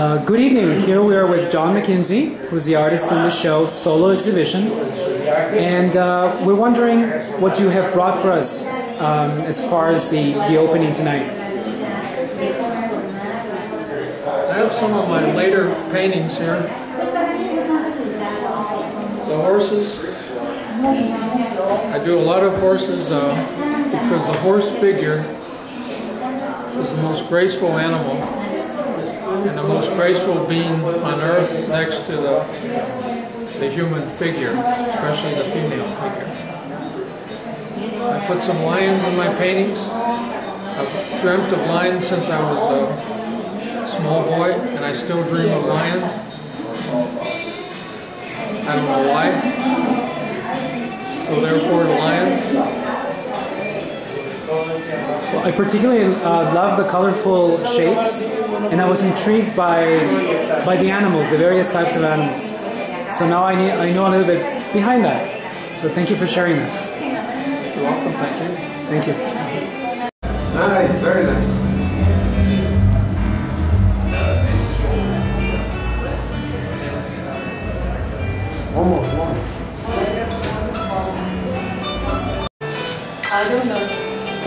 Uh, good evening. Here we are with John Mackenzie, who's the artist in the show Solo Exhibition. And uh, we're wondering what you have brought for us um, as far as the, the opening tonight. I have some of my later paintings here. The horses. I do a lot of horses uh, because the horse figure is the most graceful animal and the most graceful being on earth next to the, the human figure, especially the female figure. I put some lions in my paintings. I've dreamt of lions since I was a small boy, and I still dream of lions. I don't know why. So therefore, the lions. Well, I particularly uh, love the colorful shapes, and I was intrigued by by the animals, the various types of animals. So now I, need, I know a little bit behind that. So thank you for sharing that. You're welcome. Thank you. Thank you. Nice, very nice. One more, one more.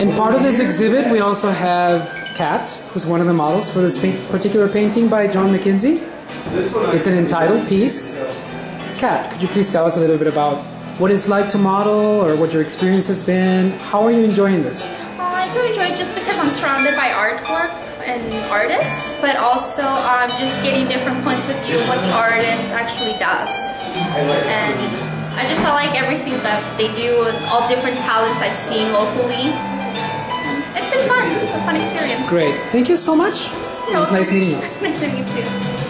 And part of this exhibit, we also have Kat, who's one of the models for this particular painting by John Mackenzie. It's an entitled piece. Kat, could you please tell us a little bit about what it's like to model or what your experience has been? How are you enjoying this? Uh, I do enjoy it just because I'm surrounded by artwork and artists, but also I'm um, just getting different points of view of what the artist actually does. And I just I like everything that they do, and all different talents I've seen locally. It's been fun, a fun experience. Great. Thank you so much. It was nice meeting you. nice meeting you too.